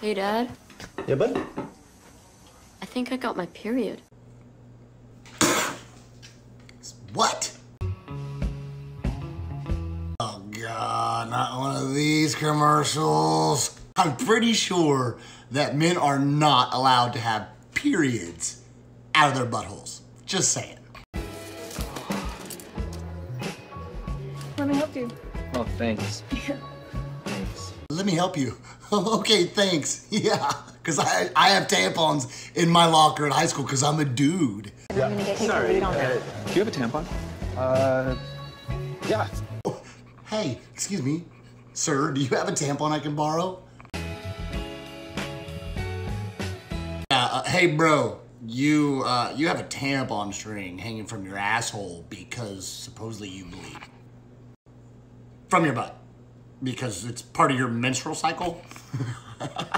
Hey, Dad. Yeah, bud? I think I got my period. What? Oh god, not one of these commercials. I'm pretty sure that men are not allowed to have periods out of their buttholes. Just saying. Let me help you. Oh, thanks. thanks. Let me help you. okay, thanks. Yeah, because I, I have tampons in my locker at high school because I'm a dude. I'm gonna get take a Sorry. lead on uh, do you have a tampon? Uh, yeah. Hey, excuse me, sir, do you have a tampon I can borrow? Yeah, uh, hey bro, you uh, you have a tampon string hanging from your asshole because supposedly you bleed. From your butt. Because it's part of your menstrual cycle.